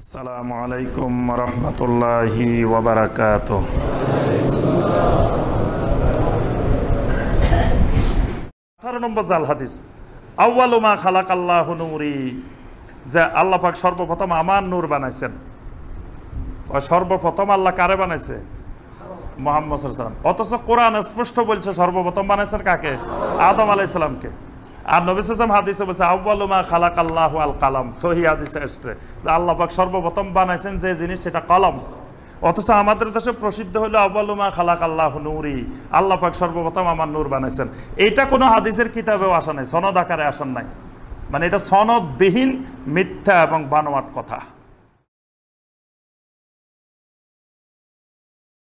আসসালামু আলাইকুম রহমতুল্লাহি ওবরাকাত আঠারো নম্বর জাল হাদিস আউ্বালুমা খালাক আল্লাহ নুরি, যে আল্লাহ পাক সর্বপ্রথম আমার নূর বানাইছেন। সর্বপ্রথম আল্লাহ কারে বানাইছে? মোহাম্মদ সাল্লাম অথচ কোরআন স্পষ্ট বলছে সর্বপ্রথম বানাইছেন কাকে? আদম আলাইসালামকে আর নবিসাম হাদিসে বলছে আউ্বালুমা খালাক আল্লাহ আল কালাম। সহি হাদিসে এসছে। যে আল্লাহ পাক সর্বপ্রথম বানাইছেন যে জিনিস, সেটা কলম। অথচ আমাদের দেশে প্রসিদ্ধ হলো আব্বালুমা খালাক আল্লাহ নুরি। আল্লাহ পাক সর্বপ্রথম আমার নূর বানাইছেন। এটা কোনো হাদিসের কিতাবেও আসা নাই, সনদ আকারে আসান নাই। মানে এটা সনদবিহীন মিথ্যা এবং বানোয়াট কথা।